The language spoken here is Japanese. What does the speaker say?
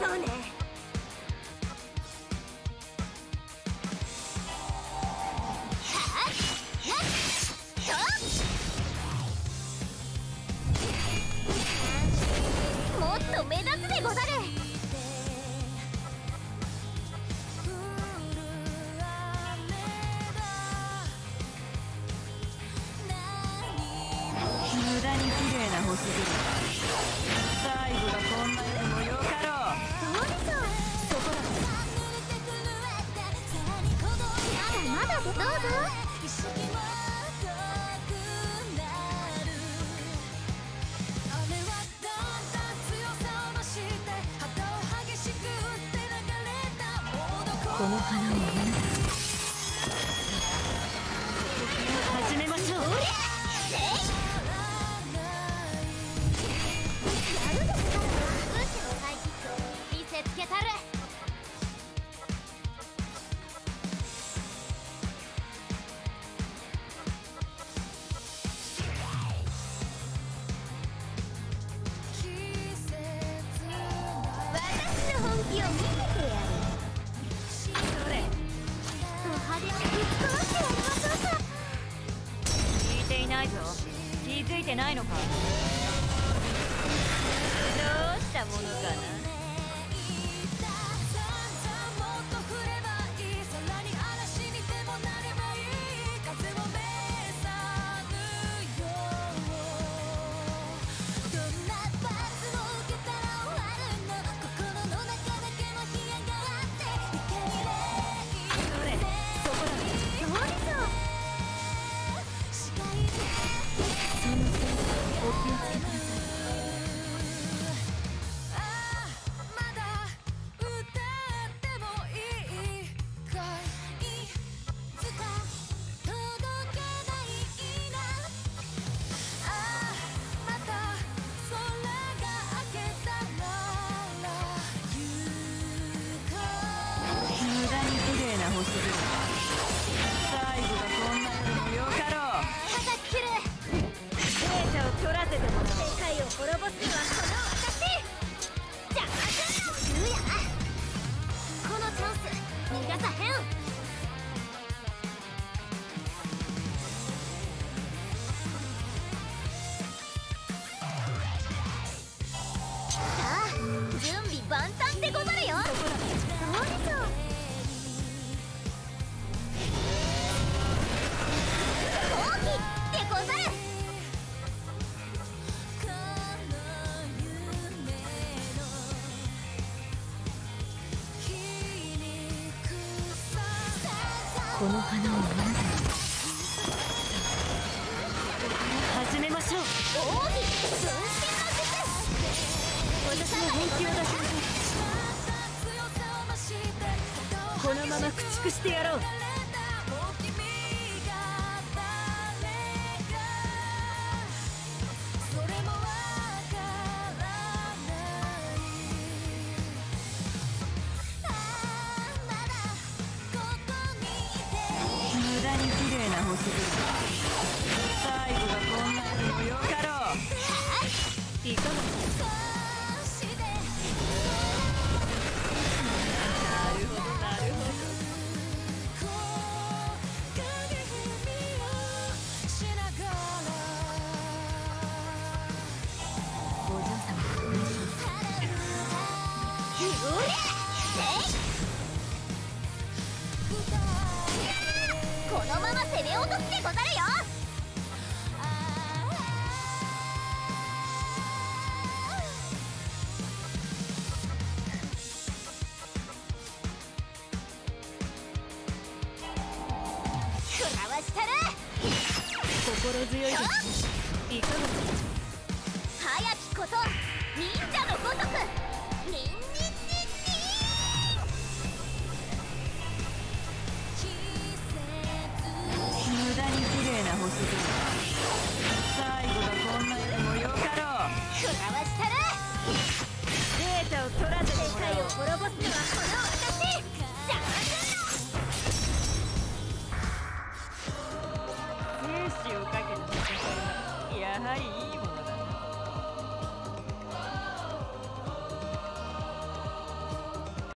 そうね。もっと目立つでござる。無駄に綺麗な星空最後がどうぞ。この花をないぞ。気づいてないのか。どうしたものかな。綺麗な星空最後がこんなにもよかろう叩き切るデータを取らせてもらう世界を滅ぼすにはこの私邪魔すんな言うやこのチャンス逃がさへんこの花をあなたに。始めましょう。奥義分身の術私の本気を出しなさい。このまま駆逐してやろうな星空最後がこんなにもよかろう。いかが落とすでござるよ。食らわしたる心強いです。ねいかがです早きこと忍者のごとくニンニン綺麗な星空最後がこんなにもよかろう食らわしたらデータを取らせて世界を滅ぼすのはこの私邪魔すんな。生死をかけた戦いはやはりいい